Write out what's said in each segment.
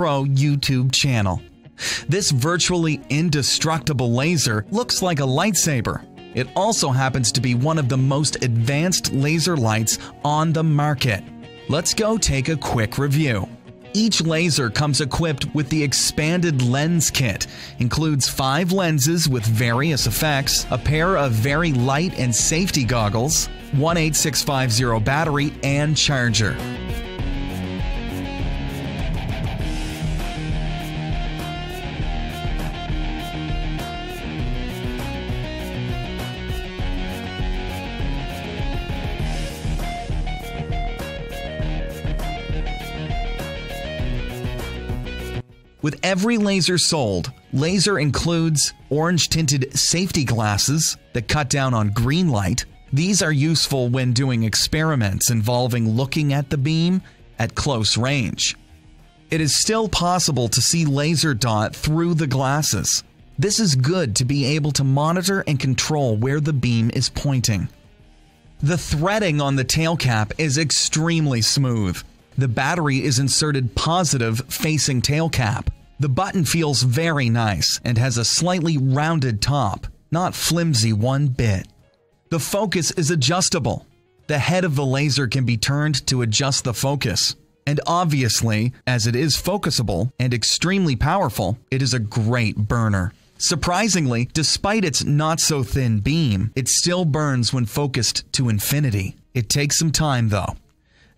Pro YouTube channel. This virtually indestructible laser looks like a lightsaber. It also happens to be one of the most advanced laser lights on the market. Let's go take a quick review. Each laser comes equipped with the expanded lens kit, includes 5 lenses with various effects, a pair of very light and safety goggles, 18650 battery and charger. With every laser sold, Laser includes orange tinted safety glasses that cut down on green light. These are useful when doing experiments involving looking at the beam at close range. It is still possible to see laser dot through the glasses. This is good to be able to monitor and control where the beam is pointing. The threading on the tail cap is extremely smooth. The battery is inserted positive facing tail cap. The button feels very nice and has a slightly rounded top, not flimsy one bit. The focus is adjustable. The head of the laser can be turned to adjust the focus. And obviously, as it is focusable and extremely powerful, it is a great burner. Surprisingly, despite its not so thin beam, it still burns when focused to infinity. It takes some time though.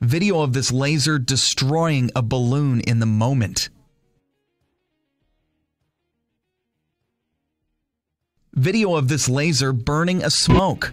Video of this laser destroying a balloon in the moment. Video of this laser burning a smoke.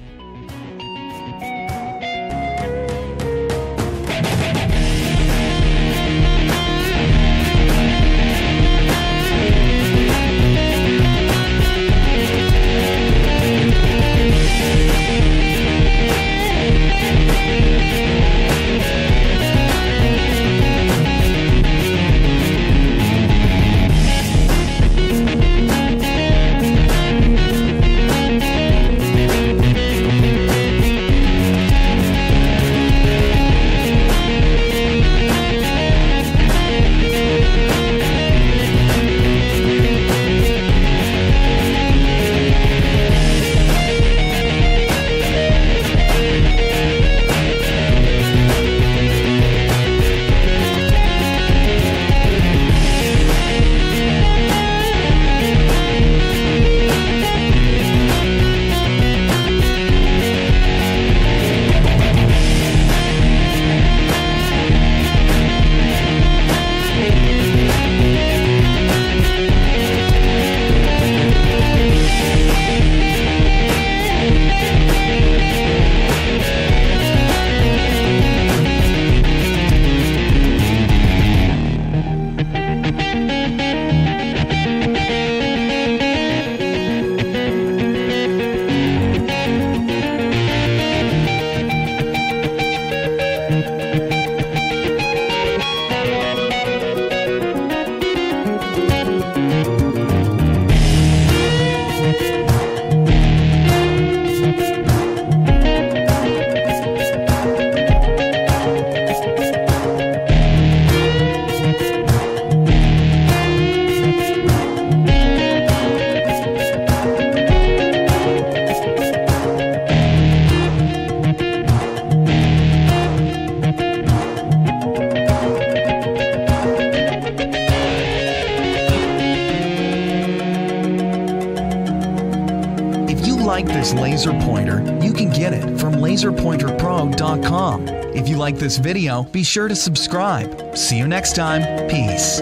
Like this laser pointer, you can get it from laserpointerpro.com. If you like this video, be sure to subscribe. See you next time. Peace.